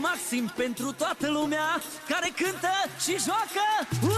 maxim pentru toată lumea care cântă și joacă! Uh!